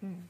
嗯。